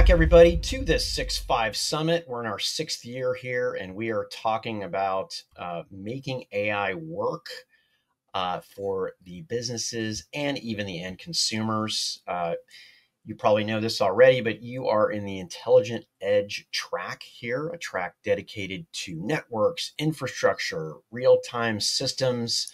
back, everybody, to this 6 5 Summit. We're in our sixth year here, and we are talking about uh, making AI work uh, for the businesses and even the end consumers. Uh, you probably know this already, but you are in the Intelligent Edge track here, a track dedicated to networks, infrastructure, real time systems,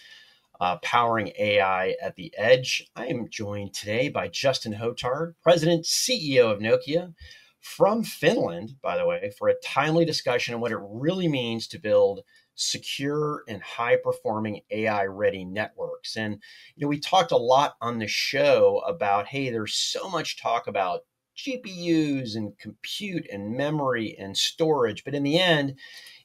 uh, powering AI at the edge. I am joined today by Justin Hotard, President, CEO of Nokia from Finland, by the way, for a timely discussion on what it really means to build secure and high performing AI ready networks. And, you know, we talked a lot on the show about, hey, there's so much talk about GPUs and compute and memory and storage. But in the end,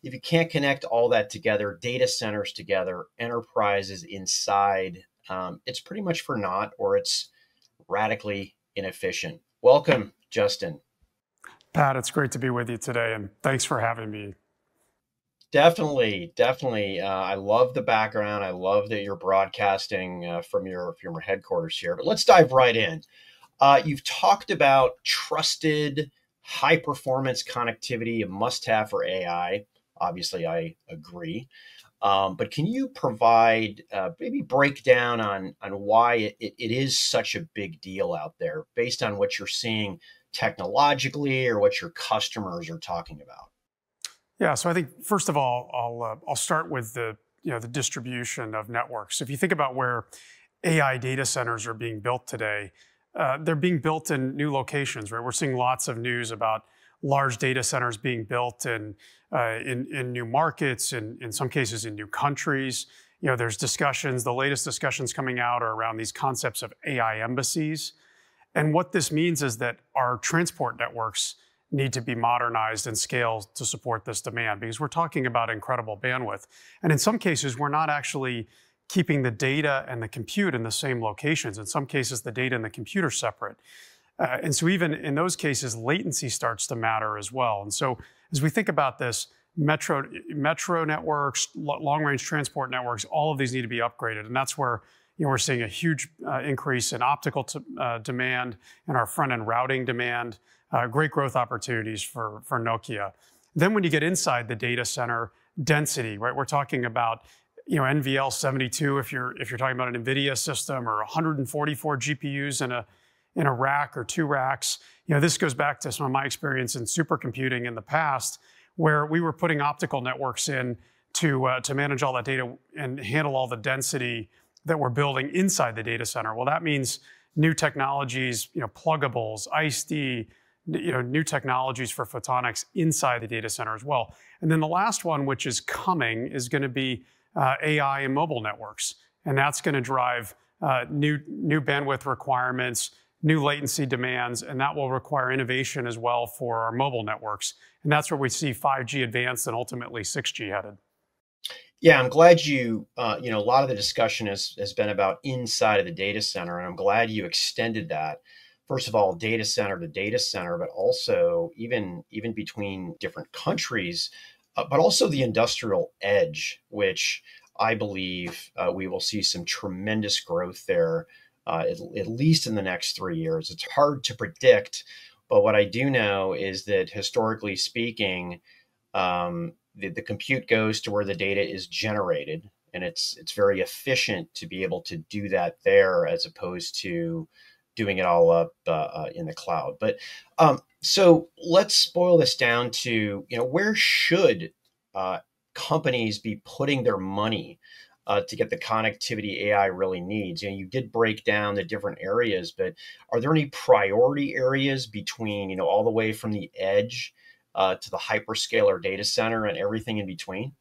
if you can't connect all that together, data centers together, enterprises inside, um, it's pretty much for naught or it's radically inefficient. Welcome, Justin. Pat, it's great to be with you today, and thanks for having me. Definitely, definitely. Uh, I love the background. I love that you're broadcasting uh, from your from your headquarters here. But let's dive right in. Uh, you've talked about trusted, high performance connectivity, a must have for AI. Obviously, I agree. Um, but can you provide uh, maybe breakdown on on why it, it is such a big deal out there, based on what you're seeing technologically or what your customers are talking about? Yeah, so I think first of all, I'll uh, I'll start with the you know the distribution of networks. If you think about where AI data centers are being built today, uh, they're being built in new locations, right? We're seeing lots of news about large data centers being built in uh, in, in new markets, in, in some cases in new countries. You know, there's discussions. The latest discussions coming out are around these concepts of AI embassies, and what this means is that our transport networks need to be modernized and scaled to support this demand because we're talking about incredible bandwidth. And in some cases, we're not actually keeping the data and the compute in the same locations. In some cases, the data and the compute are separate. Uh, and so even in those cases, latency starts to matter as well. And so as we think about this, metro, metro networks, long-range transport networks, all of these need to be upgraded. And that's where you know, we're seeing a huge uh, increase in optical uh, demand and our front-end routing demand, uh, great growth opportunities for, for Nokia. Then when you get inside the data center, density, right? We're talking about you know NVL72 if you're if you're talking about an NVIDIA system or 144 GPUs in a in a rack or two racks. You know, this goes back to some of my experience in supercomputing in the past, where we were putting optical networks in to uh, to manage all that data and handle all the density that we're building inside the data center. Well, that means new technologies, you know, pluggables, ICE-D, you know, new technologies for photonics inside the data center as well. And then the last one, which is coming, is going to be uh, AI and mobile networks, and that's going to drive uh, new new bandwidth requirements, new latency demands, and that will require innovation as well for our mobile networks. And that's where we see 5G advanced and ultimately 6G headed. Yeah, I'm glad you, uh, you know, a lot of the discussion has, has been about inside of the data center, and I'm glad you extended that. First of all, data center to data center, but also even even between different countries, uh, but also the industrial edge, which I believe uh, we will see some tremendous growth there uh, at, at, least in the next three years. It's hard to predict, but what I do know is that historically speaking, um, the, the compute goes to where the data is generated, and it's it's very efficient to be able to do that there as opposed to doing it all up uh, uh, in the cloud. But um, so let's boil this down to you know where should uh, companies be putting their money uh, to get the connectivity AI really needs. You know, you did break down the different areas, but are there any priority areas between, you know, all the way from the edge uh, to the hyperscaler data center and everything in between?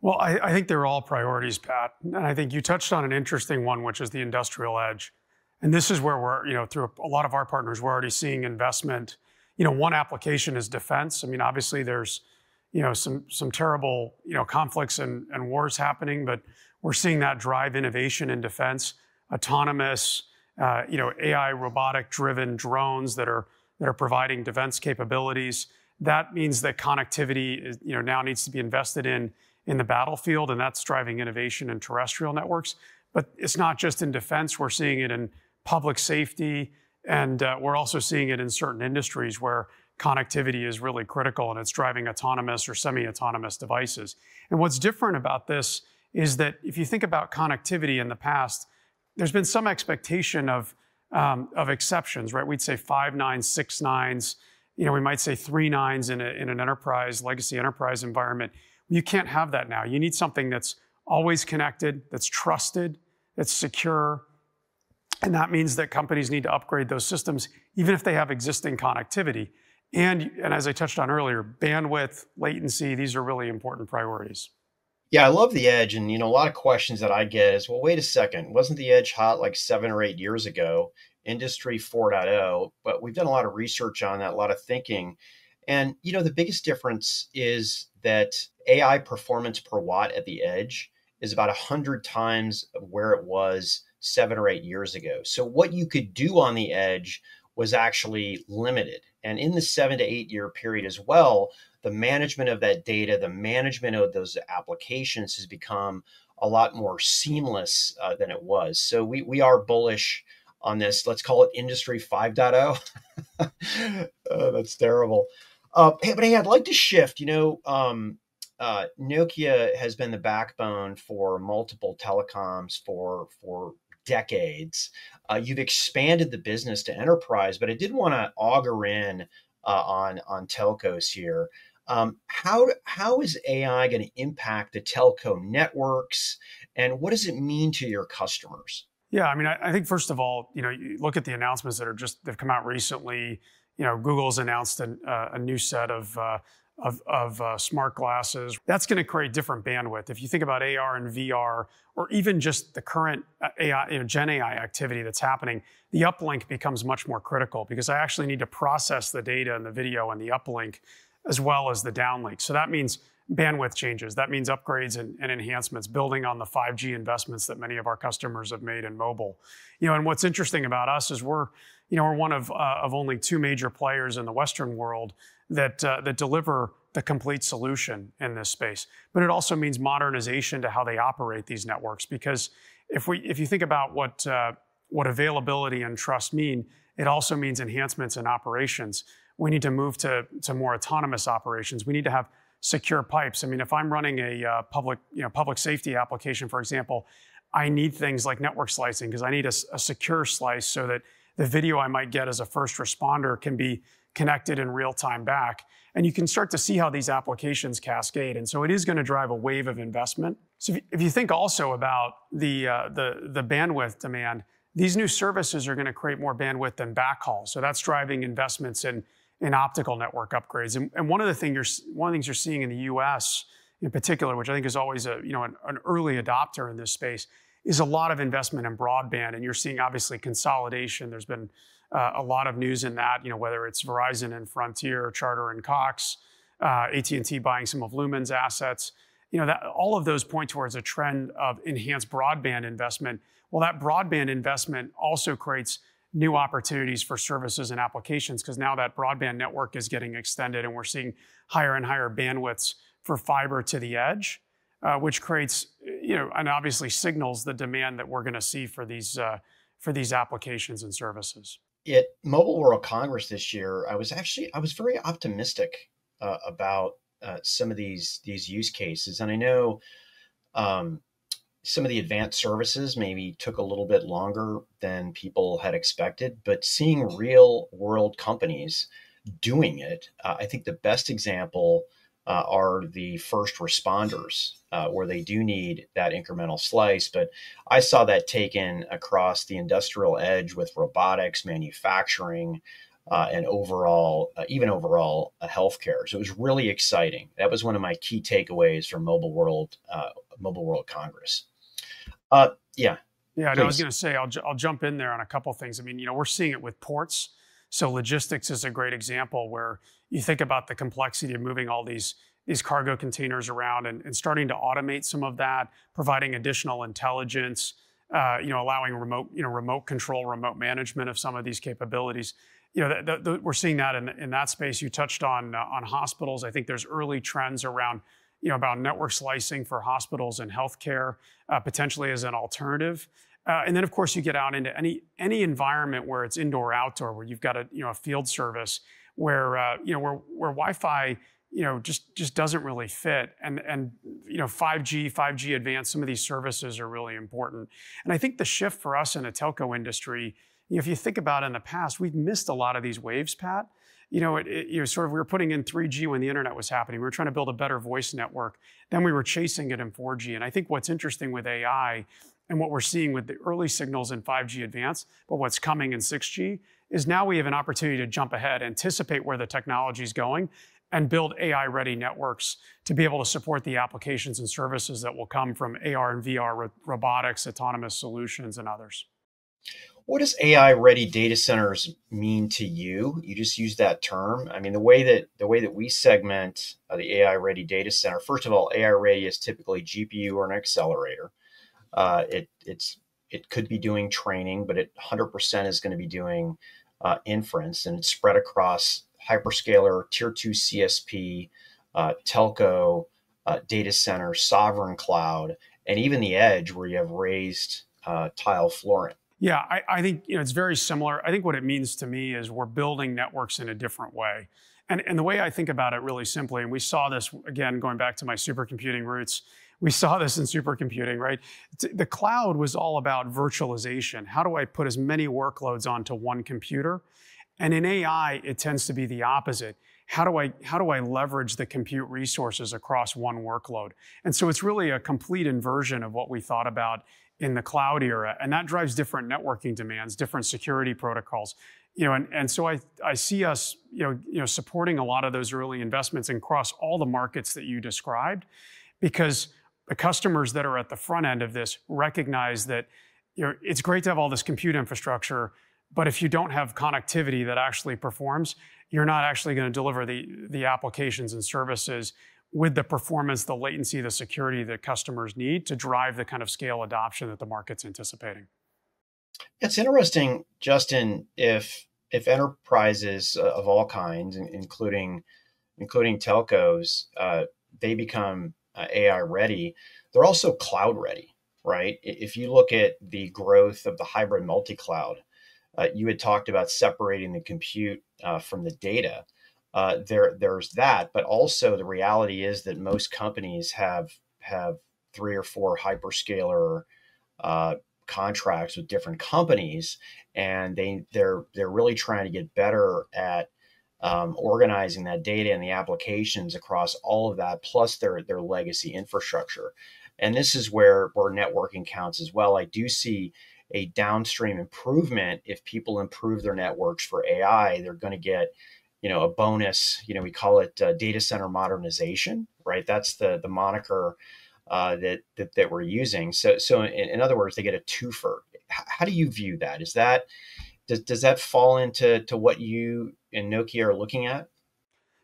Well, I, I, think they're all priorities, Pat. And I think you touched on an interesting one, which is the industrial edge. And this is where we're, you know, through a lot of our partners, we're already seeing investment. You know, one application is defense. I mean, obviously there's you know, some, some terrible, you know, conflicts and, and wars happening, but we're seeing that drive innovation in defense, autonomous, uh, you know, AI robotic driven drones that are, that are providing defense capabilities. That means that connectivity is, you know, now needs to be invested in in the battlefield, and that's driving innovation in terrestrial networks. But it's not just in defense, we're seeing it in public safety, And uh, we're also seeing it in certain industries where connectivity is really critical and it's driving autonomous or semi autonomous devices. And what's different about this is that if you think about connectivity in the past, there's been some expectation of, um, of exceptions, right? We'd say five nines, six nines, you know, we might say three nines in, a, in an enterprise, legacy enterprise environment. You can't have that now. You need something that's always connected, that's trusted, that's secure. And that means that companies need to upgrade those systems, even if they have existing connectivity. And, and as I touched on earlier, bandwidth, latency, these are really important priorities. Yeah, I love the edge. And, you know, a lot of questions that I get is, well, wait a second, wasn't the edge hot like seven or eight years ago? Industry 4.0, but we've done a lot of research on that, a lot of thinking. And, you know, the biggest difference is that AI performance per watt at the edge is about 100 times where it was seven or eight years ago. So, what you could do on the edge was actually limited. And in the seven to eight year period as well, the management of that data, the management of those applications has become a lot more seamless uh, than it was. So we, we are bullish on this. Let's call it Industry 5.0. oh, that's terrible. Uh, hey, but hey, I'd like to shift. You know, um, uh, Nokia has been the backbone for multiple telecoms for for decades. Uh, you've expanded the business to enterprise, but I did want to auger in uh, on on telcos here. Um, how how is AI going to impact the telco networks, and what does it mean to your customers? Yeah, I mean, I, I think first of all, you know, you look at the announcements that are just they've come out recently. You know, Google's announced a, uh, a new set of uh, of, of uh, smart glasses. That's going to create different bandwidth. If you think about AR and VR, or even just the current uh, AI, you know, Gen AI activity that's happening, the uplink becomes much more critical because I actually need to process the data and the video and the uplink as well as the downlink. So that means bandwidth changes. That means upgrades and, and, enhancements, building on the 5G investments that many of our customers have made in mobile. You know, and what's interesting about us is we're, you know, we're one of, uh, of only two major players in the Western world that, uh, that deliver the complete solution in this space. But it also means modernization to how they operate these networks. Because if, we, if you think about what, uh, what availability and trust mean, it also means enhancements in operations. We need to move to, to more autonomous operations. We need to have secure pipes. I mean, if I'm running a uh, public, you know, public safety application, for example, I need things like network slicing because I need a, a secure slice so that the video I might get as a first responder can be connected in real time back. And you can start to see how these applications cascade. And so it is going to drive a wave of investment. So if you, think also about the, uh, the, the bandwidth demand, these new services are going to create more bandwidth than backhaul. So that's driving investments in, in optical network upgrades. And, and one of the thing you're, one of the things you're seeing in the U.S. in particular, which I think is always a you know an, an early adopter in this space, is a lot of investment in broadband. And you're seeing obviously consolidation. There's been uh, a lot of news in that, you know, whether it's Verizon and Frontier, Charter and Cox, uh, AT&T buying some of Lumen's assets, you know, that all of those point towards a trend of enhanced broadband investment. Well, that broadband investment also creates new opportunities for services and applications because now that broadband network is getting extended and we're seeing higher and higher bandwidths for fiber to the edge, uh, which creates, you know, and obviously signals the demand that we're going to see for these uh, for these applications and services at Mobile World Congress this year, I was actually I was very optimistic uh, about uh, some of these these use cases, and I know um, some of the advanced services maybe took a little bit longer than people had expected, but seeing real world companies doing it, uh, I think the best example uh, are the first responders, uh, where they do need that incremental slice. But I saw that taken across the industrial edge with robotics, manufacturing, uh, and overall, uh, even overall, uh, healthcare. So it was really exciting. That was one of my key takeaways from Mobile World, uh, Mobile World Congress. yeah. Yeah, I was going to say, I'll, I'll jump in there on a couple things. I mean, you know, we're seeing it with ports. So logistics is a great example where you think about the complexity of moving all these these cargo containers around and, starting to automate some of that, providing additional intelligence, uh, you know, allowing remote, you know, remote control, remote management of some of these capabilities. You know, we're seeing that in, in that space. You touched on uh, on hospitals. I think there's early trends around, you know, about network slicing for hospitals and healthcare, uh, potentially as an alternative. Uh, and then, of course, you get out into any any environment where it's indoor outdoor, where you've got a you know a field service where uh, you know where where Wi-Fi you know just just doesn't really fit, and and you know 5G, 5G advanced, some of these services are really important. And I think the shift for us in the telco industry, you know, if you think about in the past, we've missed a lot of these waves, Pat you know, it, it, you know, sort of we were putting in 3G when the internet was happening. We were trying to build a better voice network. Then we were chasing it in 4G. And I think what's interesting with AI and what we're seeing with the early signals in 5G advanced, but what's coming in 6G is now we have an opportunity to jump ahead, anticipate where the technology is going, and build AI ready networks to be able to support the applications and services that will come from AR and VR, robotics, autonomous solutions, and others. What does AI ready data centers mean to you? You just use that term. I mean, the way that the way that we segment uh, the AI ready data center. First of all, AI ready is typically GPU or an accelerator. Uh, it it's it could be doing training, but it 100% is going to be doing uh, inference, and it's spread across hyperscaler, tier two CSP, uh, telco, uh, data center, sovereign cloud, and even the edge, where you have raised uh, tile flooring. Yeah, I, I, think you know it's very similar. I think what it means to me is we're building networks in a different way. And, and the way I think about it really simply, and we saw this again going back to my supercomputing roots, we saw this in supercomputing, right? The cloud was all about virtualization. How do I put as many workloads onto one computer? And in AI, it tends to be the opposite. How do I how do I leverage the compute resources across one workload? And so it's really a complete inversion of what we thought about in the cloud era. And that drives different networking demands, different security protocols. You know, and, and so I, I see us, you know, you know, supporting a lot of those early investments across all the markets that you described, because the customers that are at the front end of this recognize that you know, it's great to have all this compute infrastructure, but if you don't have connectivity that actually performs, you're not actually going to deliver the, the applications and services with the performance, the latency, the security that customers need to drive the kind of scale adoption that the market's anticipating. It's interesting, Justin, if if enterprises uh, of all kinds, including including telcos, uh, they become uh, AI ready, they're also cloud ready, right? If you look at the growth of the hybrid multi cloud, uh, you had talked about separating the compute uh, from the data uh, there there's that, but also the reality is that most companies have have three or four hyperscaler uh, contracts with different companies, and they they're they're really trying to get better at um, organizing that data and the applications across all of that, plus their their legacy infrastructure. And this is where where networking counts as well. I do see a downstream improvement if people improve their networks for AI. They're going to get you know a bonus you know we call it uh, data center modernization right? That's the the moniker uh, that, that that we're using. So so in, in other words they get a twofer. How do you view that? Is that does, does that fall into to what you and nokia are looking at?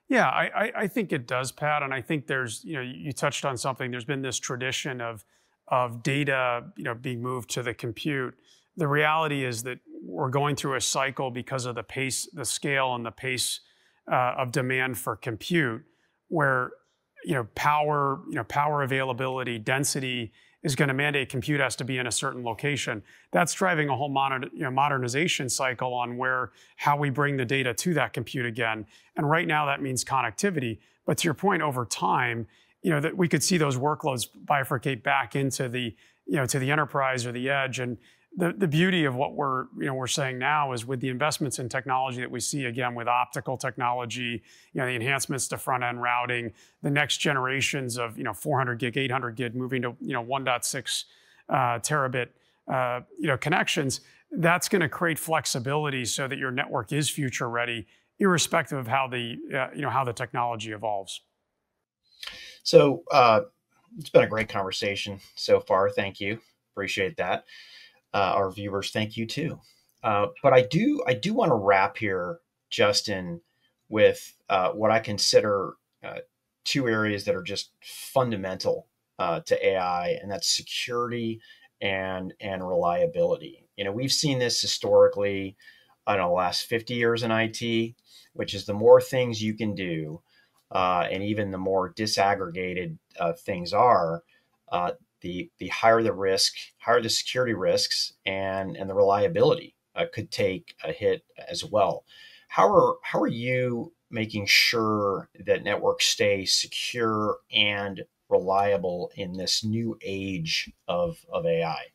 Yeah I, I think it does pat and i think there's you know you touched on something. There's been this tradition of of data you know being moved to the compute. The reality is that we're going through a cycle because of the pace the scale and the pace uh, of demand for compute, where you know power, you know power availability, density is going to mandate compute has to be in a certain location. That's driving a whole you know, modernization cycle on where how we bring the data to that compute again. And right now that means connectivity. But to your point, over time, you know that we could see those workloads bifurcate back into the you know to the enterprise or the edge and the, beauty of what we're you know we're saying now is with the investments in technology that we see again with optical technology, you know the enhancements to front end routing, the next generations of you know 400 gig, 800 gig, moving to you know 1.6 uh, terabit uh, you know connections. That's going to create flexibility so that your network is future ready, irrespective of how the uh, you know how the technology evolves. So uh, it's been a great conversation so far. Thank you, appreciate that uh, our viewers, thank you too. Uh, but I do I do want to wrap here, Justin, with uh, what I consider uh, two areas that are just fundamental uh, to AI, and that's security and and reliability. You know, we've seen this historically. I don't know, last 50 years in IT, which is the more things you can do, uh, and even the more disaggregated things are, the the higher the risk, higher the security risks, and and the reliability uh, could take a hit as well. How are how are you making sure that networks stay secure and reliable in this new age of, of AI?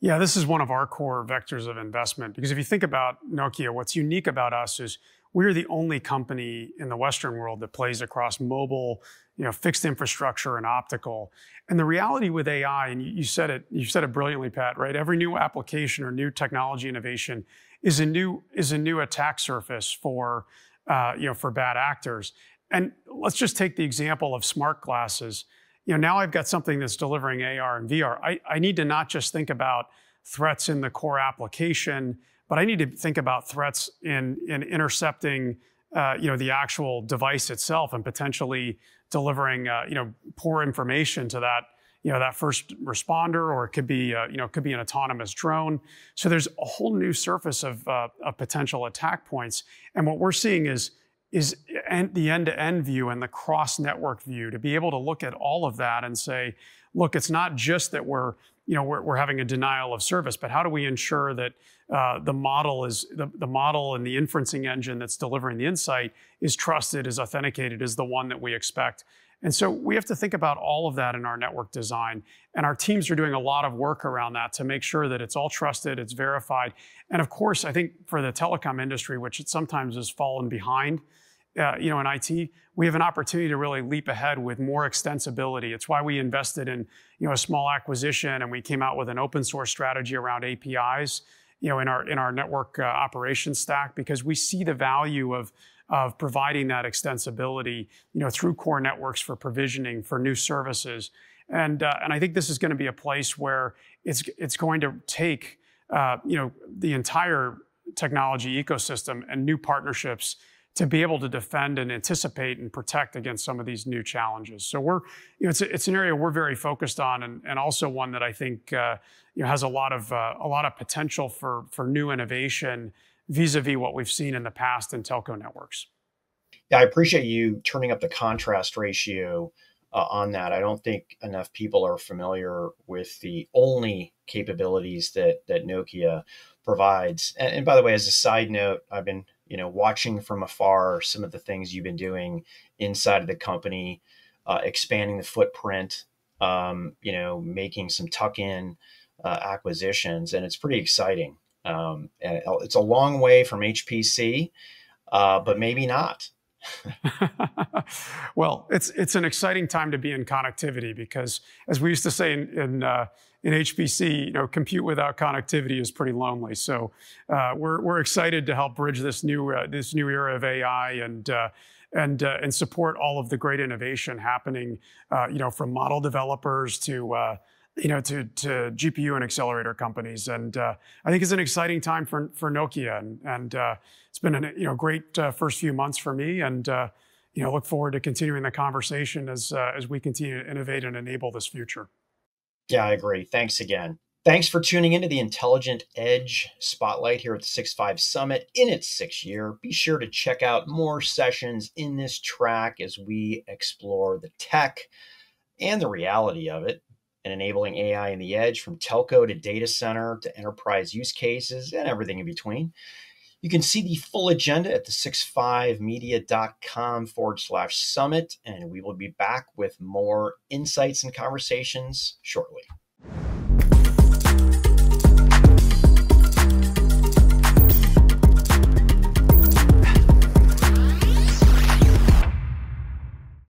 Yeah, this is one of our core vectors of investment because if you think about Nokia, what's unique about us is we're the only company in the Western world that plays across mobile, you know, fixed infrastructure and optical. And the reality with AI, and you said it, you said it brilliantly, Pat, right? Every new application or new technology innovation is a new is a new attack surface for uh, you know for bad actors. And let's just take the example of smart glasses. You know, now I've got something that's delivering AR and VR. I, I need to not just think about threats in the core application, but I need to think about threats in in intercepting uh, you know the actual device itself and potentially delivering uh, you know poor information to that you know that first responder, or it could be uh, you know it could be an autonomous drone. So there's a whole new surface of, uh, of potential attack points, and what we're seeing is is the end-to-end view and the cross-network view to be able to look at all of that and say, look, it's not just that we're you know we're, we're having a denial of service, but how do we ensure that uh, the model is the, the model and the inferencing engine that's delivering the insight is trusted, is authenticated, is the one that we expect. And so we have to think about all of that in our network design. And our teams are doing a lot of work around that to make sure that it's all trusted, it's verified. And of course, I think for the telecom industry, which it sometimes has fallen behind, uh, you know, in IT, we have an opportunity to really leap ahead with more extensibility. It's why we invested in, you know, a small acquisition and we came out with an open source strategy around APIs, you know, in our in our network uh, operations stack because we see the value of of providing that extensibility, you know, through core networks for provisioning for new services. And, uh, and I think this is going to be a place where it's, it's going to take, uh, you know, the entire technology ecosystem and new partnerships to be able to defend and anticipate and protect against some of these new challenges. So we're, you know, it's, a, it's an area we're very focused on, and, and also one that I think, uh, you know, has a lot of uh, a lot of potential for for new innovation vis-a-vis what we've seen in the past in telco networks. Yeah, I appreciate you turning up the contrast ratio uh, on that. I don't think enough people are familiar with the only capabilities that that Nokia provides. And, and by the way, as a side note, I've been you know watching from afar some of the things you've been doing inside of the company, uh, expanding the footprint, um, you know, making some tuck-in uh, acquisitions, and it's pretty exciting. Um, and it's a long way from HPC, uh, but maybe not. well, it's it's an exciting time to be in connectivity because, as we used to say in in, uh, in HPC, you know, compute without connectivity is pretty lonely. So uh, we're we're excited to help bridge this new uh, this new era of AI and. Uh, and, uh, and support all of the great innovation happening, uh, you know, from model developers to you know, to, to GPU and accelerator companies. And uh, I think it's an exciting time for, for Nokia. And, and uh, it's been a you know, great uh, first few months for me. And, uh, you know, look forward to continuing the conversation as, uh, as we continue to innovate and enable this future. Yeah, I agree. Thanks again. Thanks for tuning into the Intelligent Edge Spotlight here at the 6.5 Summit in its sixth year. Be sure to check out more sessions in this track as we explore the tech and the reality of it and enabling AI in the edge from telco to data center to enterprise use cases and everything in between. You can see the full agenda at the 65media.com forward slash summit, and we will be back with more insights and conversations shortly.